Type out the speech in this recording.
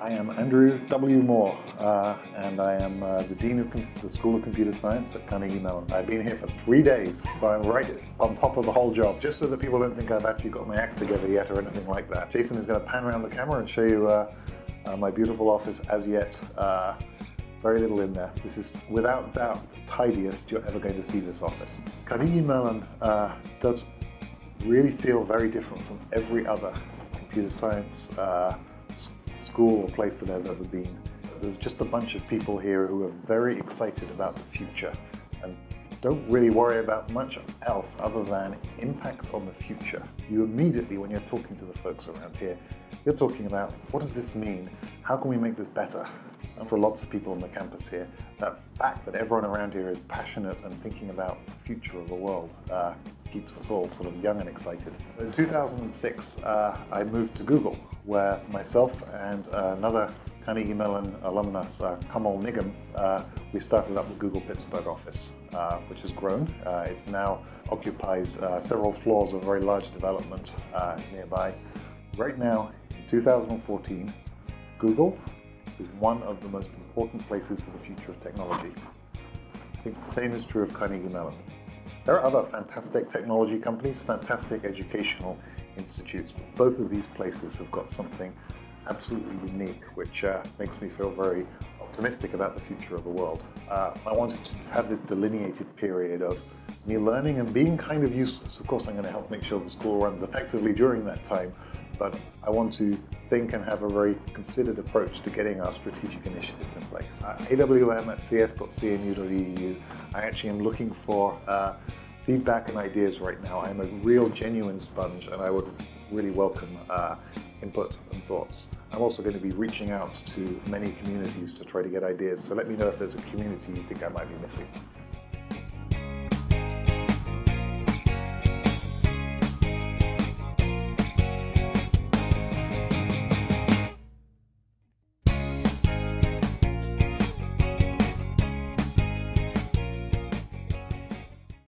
I am Andrew W. Moore, uh, and I am uh, the Dean of Com- the School of Computer Science at Carnegie Mellon. I've been here for three days, so I'm right on top of the whole job, just so that people don't think I've actually got my act together yet or anything like that. Jason is going to pan around the camera and show you uh, uh, my beautiful office as yet. Uh, very little in there. This is without doubt the tidiest you're ever going to see this office. Carnegie Mellon uh, does really feel very different from every other computer science school or place that I've ever been. There's just a bunch of people here who are very excited about the future and don't really worry about much else other than impacts on the future. You immediately, when you're talking to the folks around here, you're talking about what does this mean? How can we make this better? And for lots of people on the campus here, that fact that everyone around here is passionate and thinking about the future of the world uh, keeps us all sort of young and excited. In 2006, uh, I moved to Google, where myself and uh, another Carnegie Mellon alumnus, uh, Kamal Nigam, uh, we started up the Google Pittsburgh office, uh, which has grown. Uh, it now occupies several floors of a very large development nearby. Right now, in 2014, Google is one of the most important places for the future of technology. I think the same is true of Carnegie Mellon. There are other fantastic technology companies, fantastic educational institutes, both of these places have got something absolutely unique, which uh, makes me feel very optimistic about the future of the world. Uh, I wanted to have this delineated period of me learning and being kind of useless. Of course, I'm going to help make sure the school runs effectively during that time, but I want to think and have a very considered approach to getting our strategic initiatives in place. Uh, awm at cs.cmu.edu, I actually am looking for uh, feedback and ideas right now. I'm a real genuine sponge and I would really welcome uh, input and thoughts. I'm also going to be reaching out to many communities to try to get ideas, so let me know if there's a community you think I might be missing.